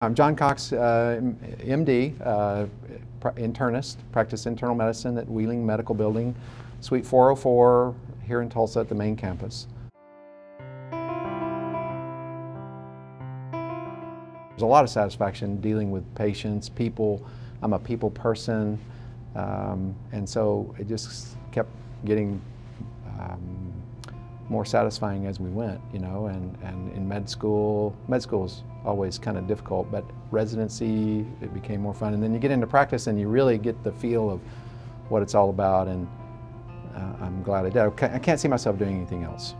I'm Jon Cox, uh, MD, uh, internist, practice internal medicine at Wheeling Medical Building, Suite 404 here in Tulsa at the main campus. There's a lot of satisfaction dealing with patients, people. I'm a people person, um, and so it just kept getting um, more satisfying as we went, you know, and, and in med school, med school is always kind of difficult, but residency, it became more fun. And then you get into practice and you really get the feel of what it's all about, and uh, I'm glad I did. I can't see myself doing anything else.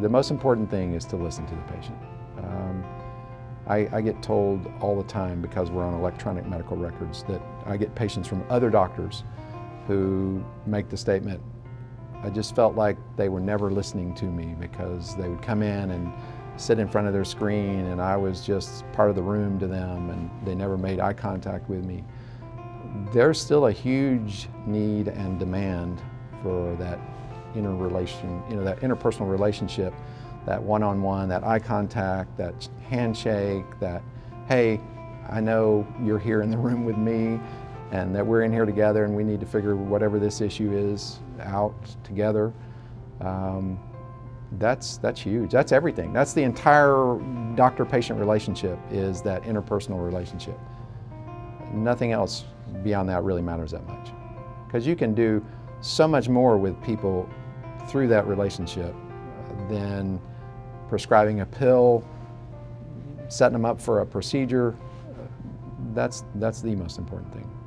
The most important thing is to listen to the patient. Um, I, I, get told all the time because we're on electronic medical records that I get patients from other doctors who make the statement, I just felt like they were never listening to me because they would come in and sit in front of their screen and I was just part of the room to them and they never made eye contact with me. There's still a huge need and demand for that interrelation, you know, that interpersonal relationship that one-on-one, that eye contact, that handshake, that, hey, I know you're here in the room with me and that we're in here together and we need to figure whatever this issue is out together. Um, that's, that's huge. That's everything. That's the entire doctor-patient relationship is that interpersonal relationship. Nothing else beyond that really matters that much. Because you can do so much more with people through that relationship than prescribing a pill, setting them up for a procedure, that's, that's the most important thing.